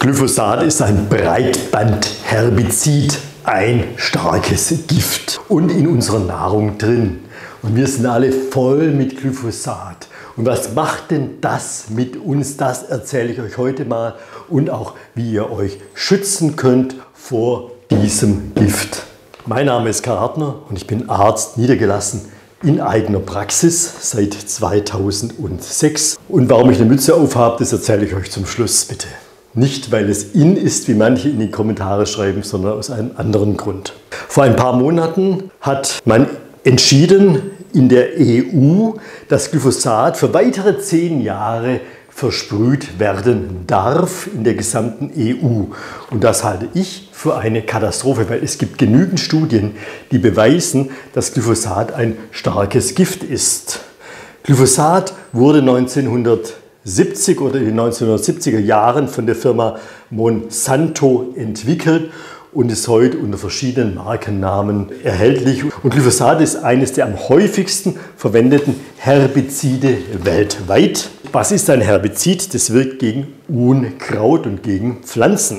Glyphosat ist ein Breitbandherbizid, ein starkes Gift und in unserer Nahrung drin. Und wir sind alle voll mit Glyphosat. Und was macht denn das mit uns? Das erzähle ich euch heute mal und auch, wie ihr euch schützen könnt vor diesem Gift. Mein Name ist Karl und ich bin Arzt niedergelassen in eigener Praxis seit 2006. Und warum ich eine Mütze aufhabe, das erzähle ich euch zum Schluss bitte. Nicht, weil es in ist, wie manche in die Kommentare schreiben, sondern aus einem anderen Grund. Vor ein paar Monaten hat man entschieden in der EU, dass Glyphosat für weitere zehn Jahre versprüht werden darf in der gesamten EU. Und das halte ich für eine Katastrophe, weil es gibt genügend Studien, die beweisen, dass Glyphosat ein starkes Gift ist. Glyphosat wurde 1970 oder in den 1970er Jahren von der Firma Monsanto entwickelt und ist heute unter verschiedenen Markennamen erhältlich. Und Glyphosat ist eines der am häufigsten verwendeten Herbizide weltweit. Was ist ein Herbizid? Das wirkt gegen Unkraut und gegen Pflanzen.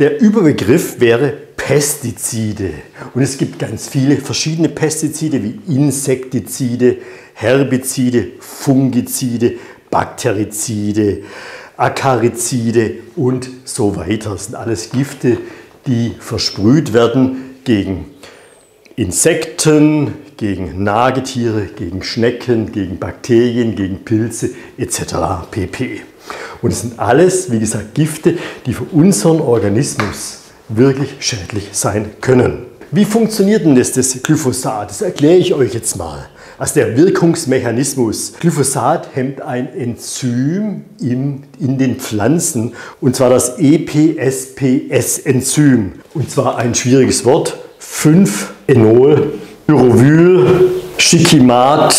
Der Überbegriff wäre Pestizide. Und es gibt ganz viele verschiedene Pestizide wie Insektizide, Herbizide, Fungizide, Bakterizide, Akarizide und so weiter. Das sind alles Gifte, die versprüht werden gegen Insekten, gegen Nagetiere, gegen Schnecken, gegen Bakterien, gegen Pilze etc. pp. Und es sind alles, wie gesagt, Gifte, die für unseren Organismus wirklich schädlich sein können. Wie funktioniert denn das, das Glyphosat? Das erkläre ich euch jetzt mal. Also der Wirkungsmechanismus. Glyphosat hemmt ein Enzym in, in den Pflanzen und zwar das EPSPS-Enzym. Und zwar ein schwieriges Wort. 5-Enol, Pyrovyl, Schikimat,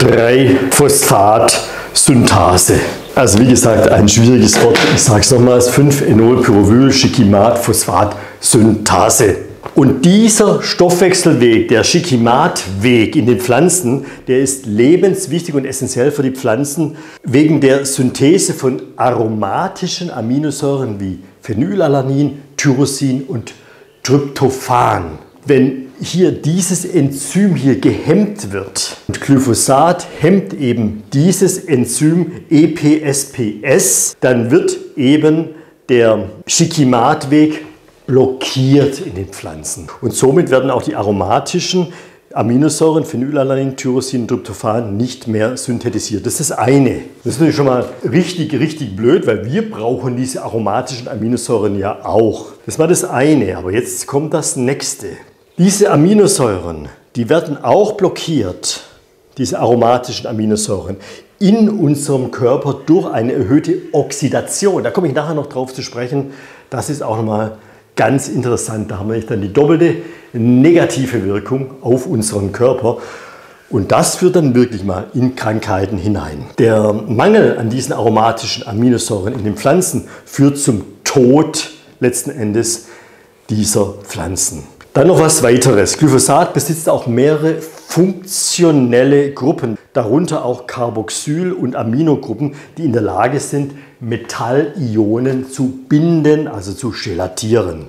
3-Phosphat-Synthase. Also wie gesagt, ein schwieriges Wort. Ich sage es nochmals, 5-Enol-Pyrovyl, Schikimat, Phosphat, Synthase. Und dieser Stoffwechselweg, der Schikimat-Weg in den Pflanzen, der ist lebenswichtig und essentiell für die Pflanzen wegen der Synthese von aromatischen Aminosäuren wie Phenylalanin, Tyrosin und Tryptophan. Wenn hier dieses Enzym hier gehemmt wird und Glyphosat hemmt eben dieses Enzym EPSPS, dann wird eben der Schikimat-Weg blockiert in den Pflanzen. Und somit werden auch die aromatischen Aminosäuren, Phenylalanin, Tyrosin, Tryptophan nicht mehr synthetisiert. Das ist das eine. Das ist natürlich schon mal richtig, richtig blöd, weil wir brauchen diese aromatischen Aminosäuren ja auch. Das war das eine, aber jetzt kommt das nächste. Diese Aminosäuren, die werden auch blockiert, diese aromatischen Aminosäuren, in unserem Körper durch eine erhöhte Oxidation. Da komme ich nachher noch drauf zu sprechen. Das ist auch nochmal ganz interessant. Da haben wir dann die doppelte negative Wirkung auf unseren Körper. Und das führt dann wirklich mal in Krankheiten hinein. Der Mangel an diesen aromatischen Aminosäuren in den Pflanzen führt zum Tod letzten Endes dieser Pflanzen. Dann noch was weiteres. Glyphosat besitzt auch mehrere funktionelle Gruppen, darunter auch Carboxyl- und Aminogruppen, die in der Lage sind, Metallionen zu binden, also zu gelatieren.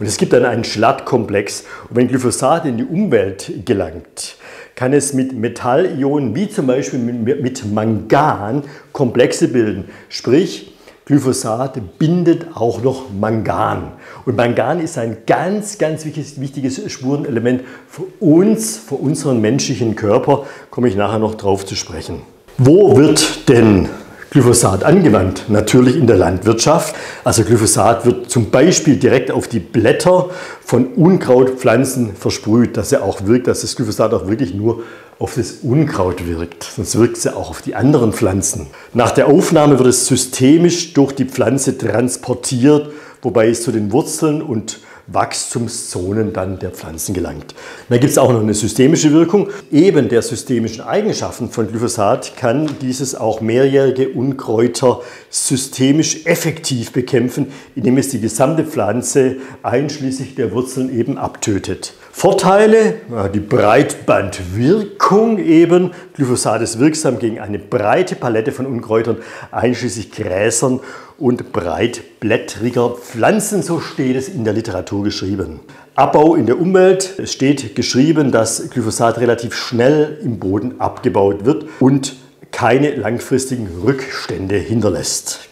Und es gibt dann einen Schlattkomplex. Und wenn Glyphosat in die Umwelt gelangt, kann es mit Metallionen wie zum Beispiel mit Mangan Komplexe bilden. Sprich, Glyphosat bindet auch noch Mangan. Und Mangan ist ein ganz, ganz wichtiges, Spurenelement für uns, für unseren menschlichen Körper. Komme ich nachher noch drauf zu sprechen. Wo wird denn Glyphosat angewandt? Natürlich in der Landwirtschaft. Also Glyphosat wird zum Beispiel direkt auf die Blätter von Unkrautpflanzen versprüht, dass er auch wirkt, dass das Glyphosat auch wirklich nur auf das Unkraut wirkt. Sonst wirkt es ja auch auf die anderen Pflanzen. Nach der Aufnahme wird es systemisch durch die Pflanze transportiert, wobei es zu den Wurzeln und Wachstumszonen dann der Pflanzen gelangt. Dann gibt es auch noch eine systemische Wirkung. Eben der systemischen Eigenschaften von Glyphosat kann dieses auch mehrjährige Unkräuter systemisch effektiv bekämpfen, indem es die gesamte Pflanze einschließlich der Wurzeln eben abtötet. Vorteile, die Breitbandwirkung eben. Glyphosat ist wirksam gegen eine breite Palette von Unkräutern, einschließlich Gräsern und breitblättriger Pflanzen, so steht es in der Literatur geschrieben. Abbau in der Umwelt. Es steht geschrieben, dass Glyphosat relativ schnell im Boden abgebaut wird und keine langfristigen Rückstände hinterlässt.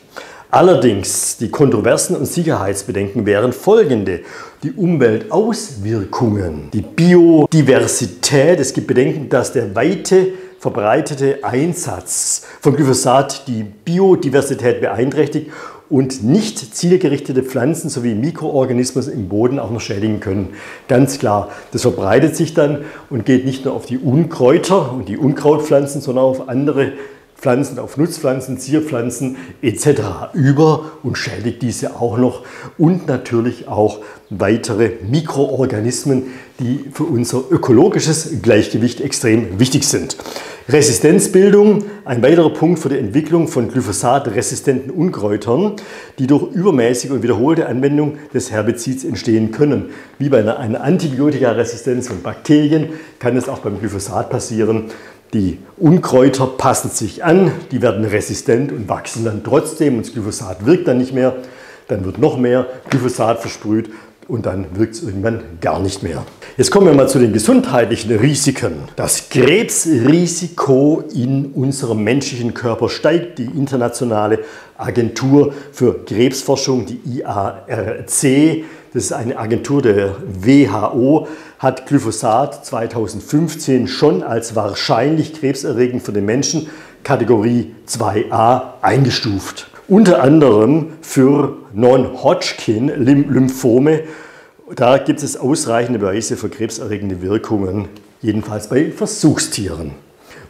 Allerdings, die Kontroversen und Sicherheitsbedenken wären folgende. Die Umweltauswirkungen, die Biodiversität. Es gibt Bedenken, dass der weite verbreitete Einsatz von Glyphosat die Biodiversität beeinträchtigt und nicht zielgerichtete Pflanzen sowie Mikroorganismen im Boden auch noch schädigen können. Ganz klar, das verbreitet sich dann und geht nicht nur auf die Unkräuter und die Unkrautpflanzen, sondern auf andere Pflanzen, auf Nutzpflanzen, Zierpflanzen etc. über und schädigt diese auch noch und natürlich auch weitere Mikroorganismen, die für unser ökologisches Gleichgewicht extrem wichtig sind. Resistenzbildung, ein weiterer Punkt für die Entwicklung von glyphosatresistenten Unkräutern, die durch übermäßige und wiederholte Anwendung des Herbizids entstehen können. Wie bei einer, Antibiotikaresistenz von Bakterien kann es auch beim Glyphosat passieren. Die Unkräuter passen sich an, die werden resistent und wachsen dann trotzdem und das Glyphosat wirkt dann nicht mehr. Dann wird noch mehr Glyphosat versprüht und dann wirkt es irgendwann gar nicht mehr. Jetzt kommen wir mal zu den gesundheitlichen Risiken. Das Krebsrisiko in unserem menschlichen Körper steigt. Die internationale Agentur für Krebsforschung, die IARC, das ist eine Agentur der WHO, hat Glyphosat 2015 schon als wahrscheinlich krebserregend für den Menschen Kategorie 2a eingestuft. Unter anderem für Non-Hodgkin-Lymphome. Da gibt es ausreichende Beweise für krebserregende Wirkungen, jedenfalls bei Versuchstieren.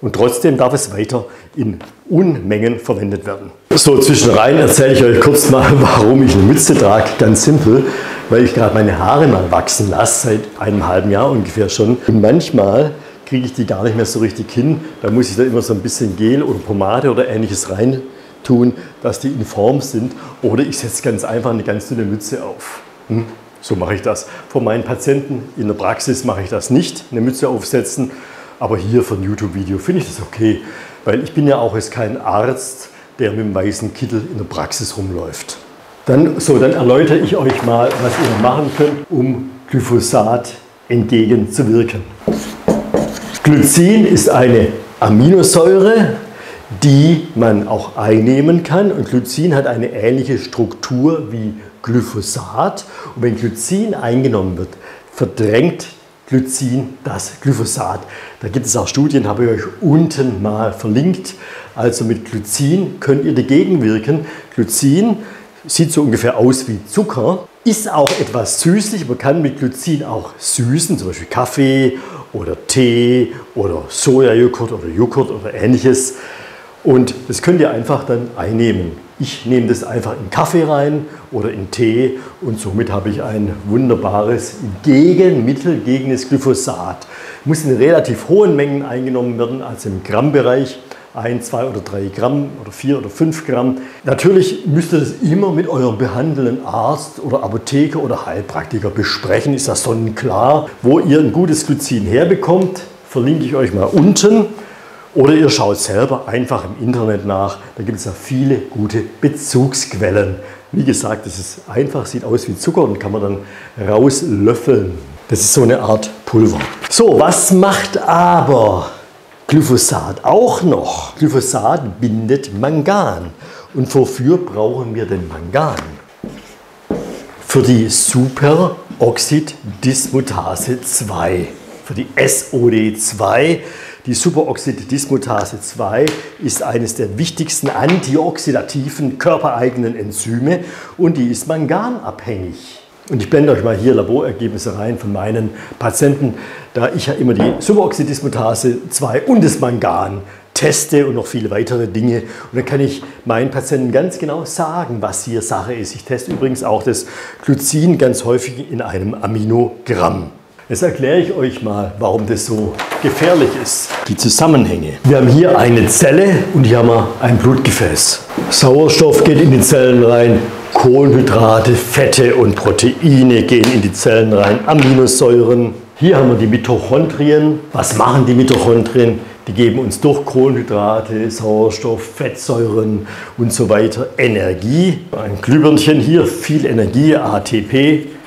Und trotzdem darf es weiter in Unmengen verwendet werden. So, zwischenrein erzähle ich euch kurz mal, warum ich eine Mütze trage. Ganz simpel weil ich gerade meine Haare mal wachsen lasse, seit einem halben Jahr ungefähr schon. Und manchmal kriege ich die gar nicht mehr so richtig hin. Da muss ich da immer so ein bisschen Gel oder Pomade oder ähnliches rein tun, dass die in Form sind. Oder ich setze ganz einfach eine ganz dünne Mütze auf. Hm? So mache ich das. Von meinen Patienten in der Praxis mache ich das nicht, eine Mütze aufsetzen. Aber hier für ein YouTube-Video finde ich das okay, weil ich bin ja auch jetzt kein Arzt, der mit dem weißen Kittel in der Praxis rumläuft. Dann, so, dann erläutere ich euch mal, was ihr machen könnt, um Glyphosat entgegenzuwirken. Glycin ist eine Aminosäure, die man auch einnehmen kann. Und Glycin hat eine ähnliche Struktur wie Glyphosat. Und wenn Glycin eingenommen wird, verdrängt Glycin das Glyphosat. Da gibt es auch Studien, habe ich euch unten mal verlinkt. Also mit Glycin könnt ihr dagegen wirken. Glycin sieht so ungefähr aus wie Zucker, ist auch etwas süßlich, man kann mit Glycin auch süßen, zum Beispiel Kaffee oder Tee oder Sojajoghurt oder Joghurt oder ähnliches. Und das könnt ihr einfach dann einnehmen. Ich nehme das einfach in Kaffee rein oder in Tee und somit habe ich ein wunderbares Gegenmittel gegen das Glyphosat. Muss in relativ hohen Mengen eingenommen werden, also im Grammbereich ein, zwei oder drei Gramm oder vier oder fünf Gramm. Natürlich müsst ihr das immer mit eurem behandelnden Arzt oder Apotheker oder Heilpraktiker besprechen, ist das sonnenklar. Wo ihr ein gutes Glycin herbekommt, verlinke ich euch mal unten. Oder ihr schaut selber einfach im Internet nach, da gibt es ja viele gute Bezugsquellen. Wie gesagt, das ist einfach, sieht aus wie Zucker und kann man dann rauslöffeln. Das ist so eine Art Pulver. So, was macht aber Glyphosat auch noch. Glyphosat bindet Mangan. Und wofür brauchen wir denn Mangan? Für die Superoxiddismutase 2, für die SOD2. Die Superoxiddismutase 2 ist eines der wichtigsten antioxidativen körpereigenen Enzyme und die ist manganabhängig. Und ich blende euch mal hier Laborergebnisse rein von meinen Patienten, da ich ja immer die Superoxidismutase 2 und das Mangan teste und noch viele weitere Dinge. Und dann kann ich meinen Patienten ganz genau sagen, was hier Sache ist. Ich teste übrigens auch das Glycin ganz häufig in einem Aminogramm. Jetzt erkläre ich euch mal, warum das so gefährlich ist. Die Zusammenhänge. Wir haben hier eine Zelle und hier haben wir ein Blutgefäß. Sauerstoff geht in die Zellen rein, Kohlenhydrate, Fette und Proteine gehen in die Zellen rein, Aminosäuren. Hier haben wir die Mitochondrien. Was machen die Mitochondrien? Die geben uns durch Kohlenhydrate, Sauerstoff, Fettsäuren und so weiter Energie. Ein Glühbirnchen hier, viel Energie, ATP.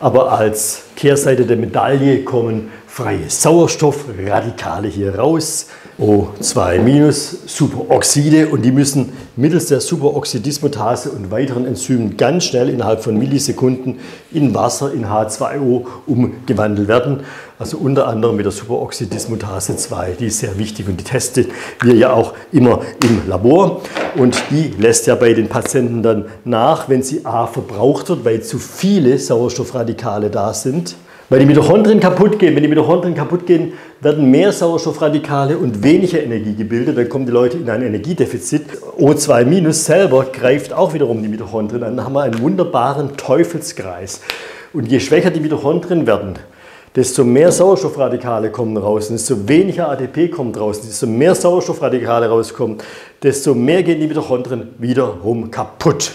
Aber als Kehrseite der Medaille kommen freie Sauerstoffradikale hier raus. O2- Superoxide und die müssen mittels der Superoxidismutase und weiteren Enzymen ganz schnell innerhalb von Millisekunden in Wasser, in H2O umgewandelt werden. Also unter anderem mit der Superoxidismutase 2, die ist sehr wichtig und die testen wir ja auch immer im Labor und die lässt ja bei den Patienten dann nach, wenn sie A verbraucht wird, weil zu viele Sauerstoffradikale da sind weil die Mitochondrien kaputt gehen. Wenn die Mitochondrien kaputt gehen, werden mehr Sauerstoffradikale und weniger Energie gebildet. Dann kommen die Leute in ein Energiedefizit. O2- selber greift auch wiederum die Mitochondrien an. Dann haben wir einen wunderbaren Teufelskreis. Und je schwächer die Mitochondrien werden, desto mehr Sauerstoffradikale kommen raus, desto weniger ATP kommt raus, desto mehr Sauerstoffradikale rauskommen, desto mehr gehen die Mitochondrien wiederum kaputt.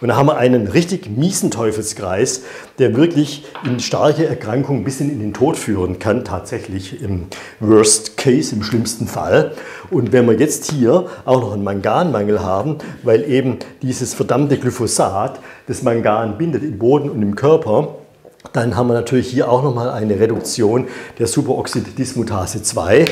Und da haben wir einen richtig miesen Teufelskreis, der wirklich in starke Erkrankungen bis in den Tod führen kann, tatsächlich im Worst Case, im schlimmsten Fall. Und wenn wir jetzt hier auch noch einen Manganmangel haben, weil eben dieses verdammte Glyphosat das Mangan bindet im Boden und im Körper, dann haben wir natürlich hier auch nochmal eine Reduktion der Superoxidismutase 2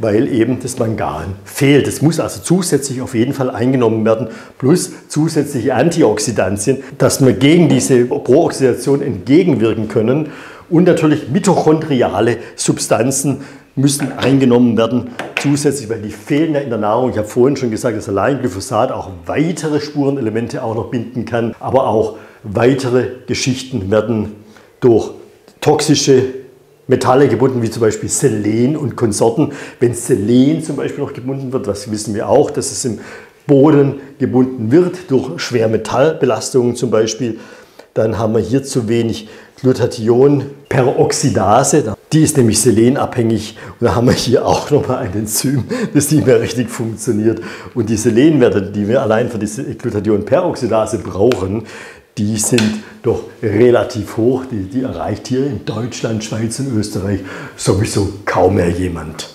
weil eben das Mangan fehlt. Das muss also zusätzlich auf jeden Fall eingenommen werden, plus zusätzliche Antioxidantien, dass wir gegen diese Prooxidation entgegenwirken können. Und natürlich mitochondriale Substanzen müssen eingenommen werden zusätzlich, weil die fehlen ja in der Nahrung. Ich habe vorhin schon gesagt, dass allein Glyphosat auch weitere Spurenelemente auch noch binden kann, aber auch weitere Geschichten werden durch toxische Metalle gebunden, wie zum Beispiel Selen und Konsorten. Wenn Selen zum Beispiel noch gebunden wird, das wissen wir auch, dass es im Boden gebunden wird, durch Schwermetallbelastungen zum Beispiel, dann haben wir hier zu wenig Glutathionperoxidase. Die ist nämlich selenabhängig und da haben wir hier auch nochmal ein Enzym, das nicht mehr richtig funktioniert. Und die Selenwerte, die wir allein für diese Glutathionperoxidase brauchen, die sind doch relativ hoch. Die, die erreicht hier in Deutschland, Schweiz und Österreich sowieso kaum mehr jemand.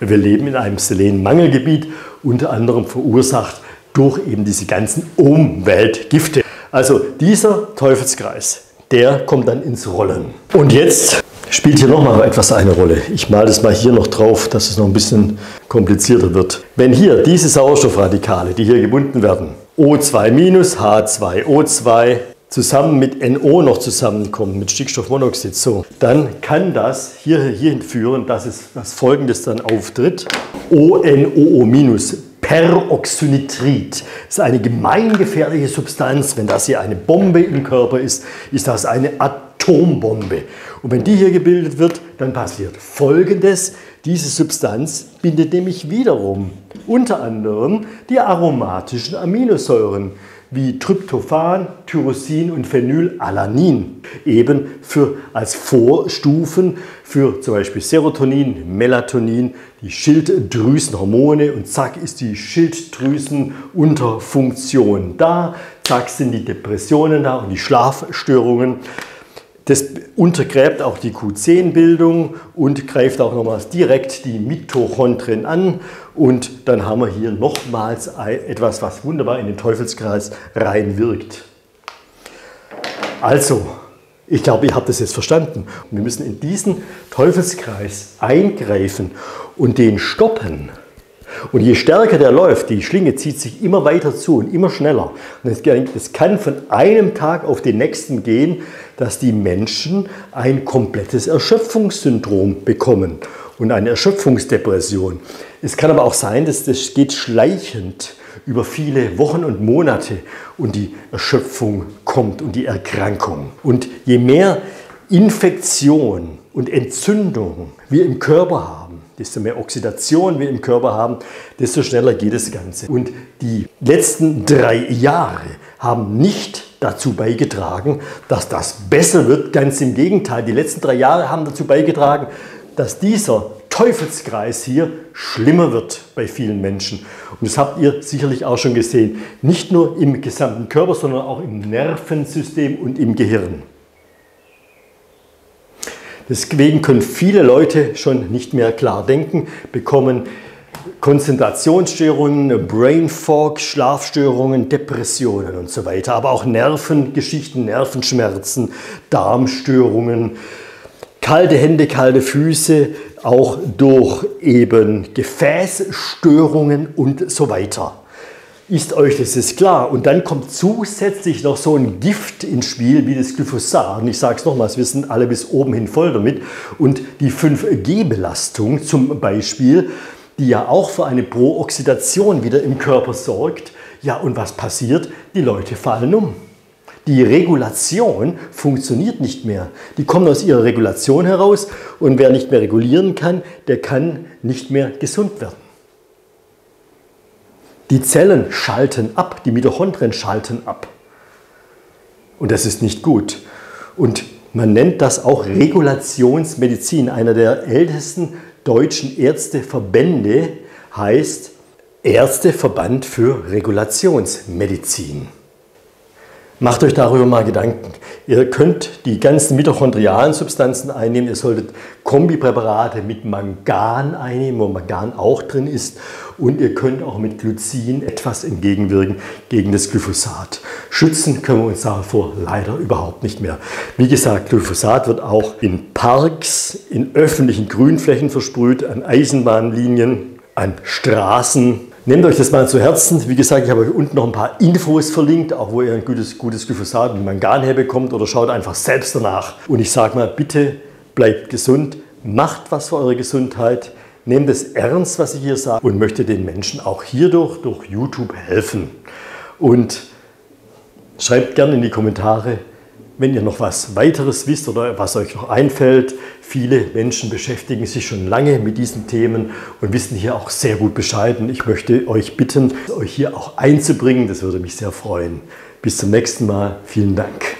Wir leben in einem Selenmangelgebiet, unter anderem verursacht durch eben diese ganzen Umweltgifte. Also dieser Teufelskreis, der kommt dann ins Rollen. Und jetzt spielt hier nochmal etwas eine Rolle. Ich male das mal hier noch drauf, dass es noch ein bisschen komplizierter wird. Wenn hier diese Sauerstoffradikale, die hier gebunden werden, O2-, H2O2 zusammen mit NO noch zusammenkommen, mit Stickstoffmonoxid, so, dann kann das hier, hierhin führen, dass es was folgendes dann auftritt. ONOO-, Peroxynitrit. Das ist eine gemeingefährliche Substanz. Wenn das hier eine Bombe im Körper ist, ist das eine Atombombe. Und wenn die hier gebildet wird, dann passiert Folgendes. Diese Substanz bindet nämlich wiederum unter anderem die aromatischen Aminosäuren wie Tryptophan, Tyrosin und Phenylalanin, eben für, als Vorstufen für zum Beispiel Serotonin, Melatonin, die Schilddrüsenhormone und zack ist die Schilddrüsenunterfunktion da, zack sind die Depressionen da und die Schlafstörungen. Das untergräbt auch die Q10-Bildung und greift auch nochmals direkt die Mitochondrien an. Und dann haben wir hier nochmals etwas, was wunderbar in den Teufelskreis reinwirkt. Also, ich glaube, ihr habt das jetzt verstanden. Wir müssen in diesen Teufelskreis eingreifen und den stoppen. Und je stärker der läuft, die Schlinge zieht sich immer weiter zu und immer schneller. Und es kann von einem Tag auf den nächsten gehen, dass die Menschen ein komplettes Erschöpfungssyndrom bekommen und eine Erschöpfungsdepression. Es kann aber auch sein, dass das geht schleichend über viele Wochen und Monate und die Erschöpfung kommt und die Erkrankung. Und je mehr Infektion und Entzündung wir im Körper haben, desto mehr Oxidation wir im Körper haben, desto schneller geht das Ganze. Und die letzten drei Jahre haben nicht dazu beigetragen, dass das besser wird. Ganz im Gegenteil, die letzten drei Jahre haben dazu beigetragen, dass dieser Teufelskreis hier schlimmer wird bei vielen Menschen. Und das habt ihr sicherlich auch schon gesehen. Nicht nur im gesamten Körper, sondern auch im Nervensystem und im Gehirn. Deswegen können viele Leute schon nicht mehr klar denken, bekommen Konzentrationsstörungen, Brain Fog, Schlafstörungen, Depressionen und so weiter, aber auch Nervengeschichten, Nervenschmerzen, Darmstörungen, kalte Hände, kalte Füße, auch durch eben Gefäßstörungen und so weiter. Ist euch das ist klar? Und dann kommt zusätzlich noch so ein Gift ins Spiel wie das Glyphosat. Und ich sage es nochmals, wir sind alle bis oben hin voll damit. Und die 5G-Belastung zum Beispiel, die ja auch für eine Prooxidation wieder im Körper sorgt. Ja, und was passiert? Die Leute fallen um. Die Regulation funktioniert nicht mehr. Die kommen aus ihrer Regulation heraus und wer nicht mehr regulieren kann, der kann nicht mehr gesund werden. Die Zellen schalten ab, die Mitochondrien schalten ab. Und das ist nicht gut. Und man nennt das auch Regulationsmedizin. Einer der ältesten deutschen Ärzteverbände heißt Ärzteverband für Regulationsmedizin. Macht euch darüber mal Gedanken. Ihr könnt die ganzen mitochondrialen Substanzen einnehmen. Ihr solltet Kombipräparate mit Mangan einnehmen, wo Mangan auch drin ist. Und ihr könnt auch mit Glycin etwas entgegenwirken gegen das Glyphosat. Schützen können wir uns davor leider überhaupt nicht mehr. Wie gesagt, Glyphosat wird auch in Parks, in öffentlichen Grünflächen versprüht, an Eisenbahnlinien, an Straßen, Nehmt euch das mal zu Herzen. Wie gesagt, ich habe euch unten noch ein paar Infos verlinkt, auch wo ihr ein gutes, gutes Glyphosat und Mangan herbekommt oder schaut einfach selbst danach. Und ich sage mal, bitte bleibt gesund, macht was für eure Gesundheit, nehmt es ernst, was ich hier sage und möchte den Menschen auch hierdurch durch YouTube helfen. Und schreibt gerne in die Kommentare, wenn ihr noch was weiteres wisst oder was euch noch einfällt, viele Menschen beschäftigen sich schon lange mit diesen Themen und wissen hier auch sehr gut Bescheid. Und ich möchte euch bitten, euch hier auch einzubringen. Das würde mich sehr freuen. Bis zum nächsten Mal. Vielen Dank.